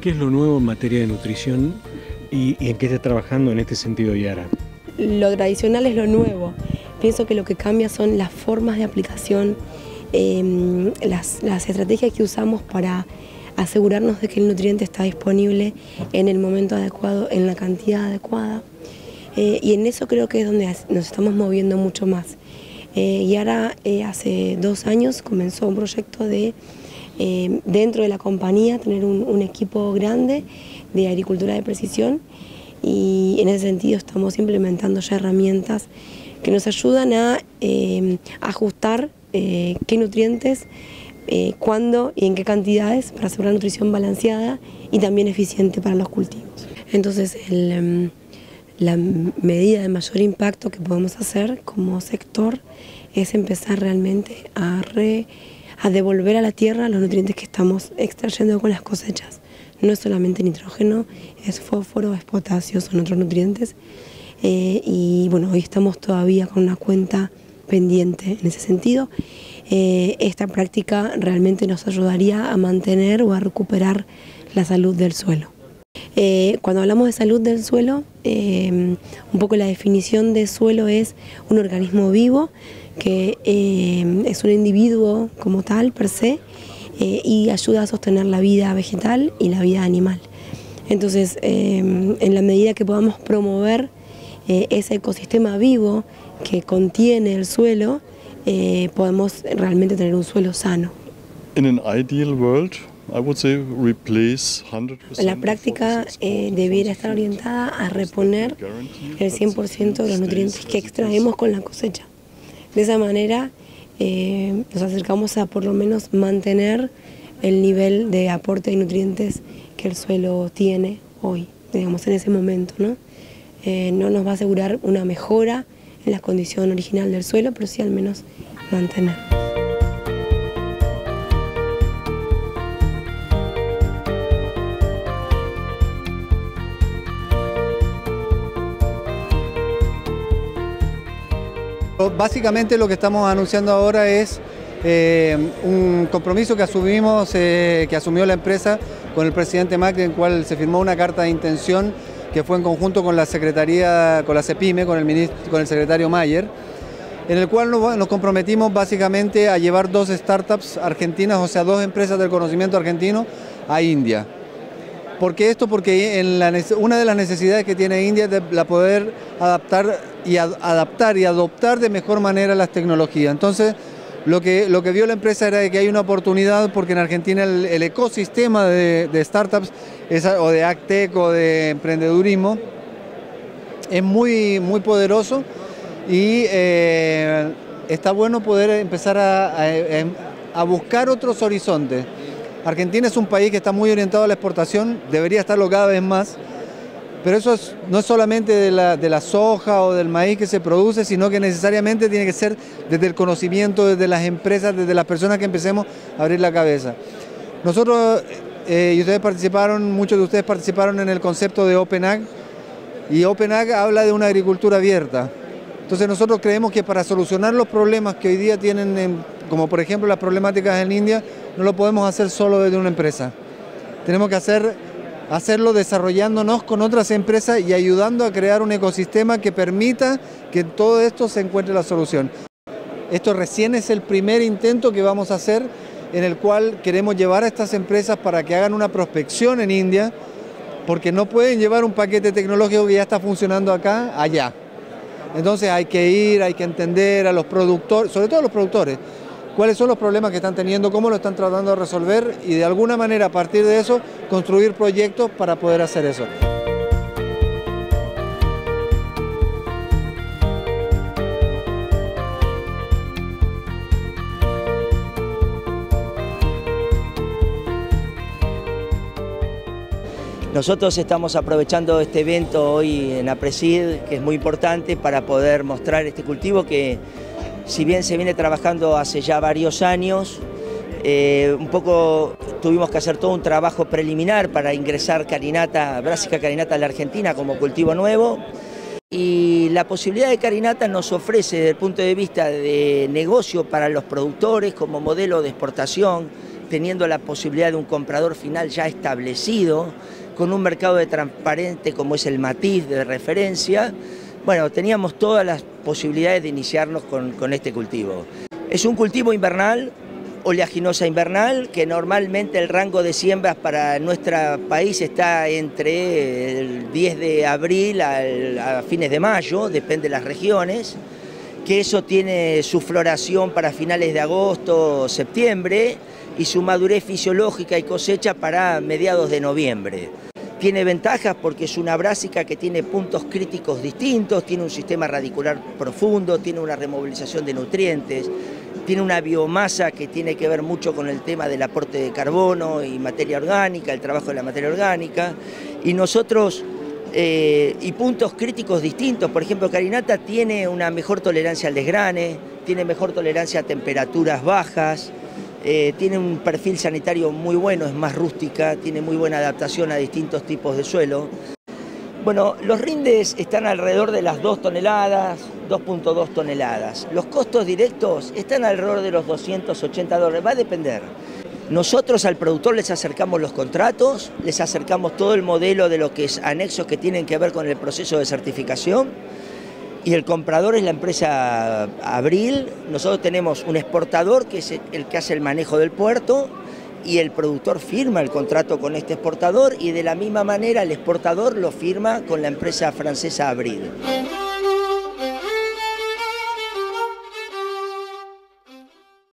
¿Qué es lo nuevo en materia de nutrición y, en qué está trabajando en este sentido Yara? Lo tradicional es lo nuevo. Pienso que lo que cambia son las formas de aplicación, em, las, estrategias que usamos para asegurarnos de que el nutriente está disponible en el momento adecuado, en la cantidad adecuada. Eh, y en eso creo que es donde nos estamos moviendo mucho más. Eh, Yara eh, hace dos años comenzó un proyecto de eh, dentro de la compañía tener un, equipo grande de agricultura de precisión y en ese sentido estamos implementando ya herramientas que nos ayudan a eh, ajustar eh, qué nutrientes, cuándo y en qué cantidades para una nutrición balanceada y también eficiente para los cultivos. Entonces em, la medida de mayor impacto que podemos hacer como sector es empezar realmente a re a devolver a la tierra los nutrientes que estamos extrayendo con las cosechas. No es solamente nitrógeno, es fósforo, es potasio, son otros nutrientes. Eh, y bueno, hoy estamos todavía con una cuenta pendiente en ese sentido. Eh, esta práctica realmente nos ayudaría a mantener o a recuperar la salud del suelo. Eh, cuando hablamos de salud del suelo, un poco la definición de suelo es un organismo vivo que eh, es un individuo como tal, per se, eh, y ayuda a sostener la vida vegetal y la vida animal. Entonces, eh, en la medida que podamos promover ese ecosistema vivo que contiene el suelo, podemos realmente tener un suelo sano. En la práctica debiera estar orientada a reponer el 100% de los nutrientes que extraemos con la cosecha. De esa manera eh, nos acercamos a por lo menos mantener el nivel de aporte de nutrientes que el suelo tiene hoy, digamos, en ese momento. ¿no? Eh, no nos va a asegurar una mejora en la condición original del suelo, pero sí al menos mantener. Básicamente lo que estamos anunciando ahora es eh, un compromiso que asumimos, eh, que asumió la empresa con el presidente Macri, en el cual se firmó una carta de intención que fue en conjunto con la Secretaría, con la CEPIME, con el, ministro, con el secretario Mayer, en el cual nos, comprometimos básicamente a llevar dos startups argentinas, o sea, dos empresas del conocimiento argentino, a India. ¿Por qué esto? Porque una de las necesidades que tiene India es la poder adaptar y adaptar y adoptar de mejor manera las tecnologías. Entonces, lo que, lo que vio la empresa era que hay una oportunidad porque en Argentina el, ecosistema de, startups o de AgTech o de emprendedurismo es muy, muy poderoso y eh, está bueno poder empezar a buscar otros horizontes. Argentina es un país que está muy orientado a la exportación, debería estarlo cada vez más, pero eso no es solamente de la, soja o del maíz que se produce, sino que necesariamente tiene que ser desde el conocimiento, desde las empresas, desde las personas que empecemos a abrir la cabeza. Nosotros, eh, y ustedes participaron, muchos de ustedes participaron en el concepto de OpenAg, y OpenAg habla de una agricultura abierta. Entonces nosotros creemos que para solucionar los problemas que hoy día tienen, como por ejemplo las problemáticas en India, no lo podemos hacer solo desde una empresa. Tenemos que hacer, hacerlo desarrollándonos con otras empresas y ayudando a crear un ecosistema que permita que en todo esto se encuentre la solución. Esto recién es el primer intento que vamos a hacer en el cual queremos llevar a estas empresas para que hagan una prospección en India, porque no pueden llevar un paquete tecnológico que ya está funcionando acá, allá. Entonces hay que ir, hay que entender a los productores, sobre todo a los productores, cuáles son los problemas que están teniendo, cómo lo están tratando de resolver y de alguna manera a partir de eso construir proyectos para poder hacer eso. Nosotros estamos aprovechando este evento hoy en APRESID, que es muy importante para poder mostrar este cultivo que si bien se viene trabajando hace ya varios años, eh, un poco tuvimos que hacer todo un trabajo preliminar para ingresar carinata, brásica carinata a la Argentina como cultivo nuevo. Y la posibilidad de carinata nos ofrece desde el punto de vista de negocio para los productores como modelo de exportación teniendo la posibilidad de un comprador final ya establecido, con un mercado de transparente como es el matiz de referencia, bueno, teníamos todas las posibilidades de iniciarnos con, este cultivo. Es un cultivo invernal, oleaginosa invernal, que normalmente el rango de siembras para nuestro país está entre el 10 de abril a fines de mayo, depende de las regiones, que eso tiene su floración para finales de agosto, septiembre, y su madurez fisiológica y cosecha para mediados de noviembre. Tiene ventajas porque es una brásica que tiene puntos críticos distintos, tiene un sistema radicular profundo, tiene una removilización de nutrientes, tiene una biomasa que tiene que ver mucho con el tema del aporte de carbono y materia orgánica, el trabajo de la materia orgánica, y nosotros, eh, y puntos críticos distintos, por ejemplo, Carinata tiene una mejor tolerancia al desgrane, tiene mejor tolerancia a temperaturas bajas, eh, tiene un perfil sanitario muy bueno, es más rústica, tiene muy buena adaptación a distintos tipos de suelo. Bueno, los rindes están alrededor de las 2 toneladas, 2.2 toneladas. Los costos directos están alrededor de los 280 dólares, va a depender. Nosotros al productor les acercamos los contratos, les acercamos todo el modelo de lo que es anexos que tienen que ver con el proceso de certificación y el comprador es la empresa Abril. Nosotros tenemos un exportador que es el que hace el manejo del puerto y el productor firma el contrato con este exportador y de la misma manera el exportador lo firma con la empresa francesa Abril.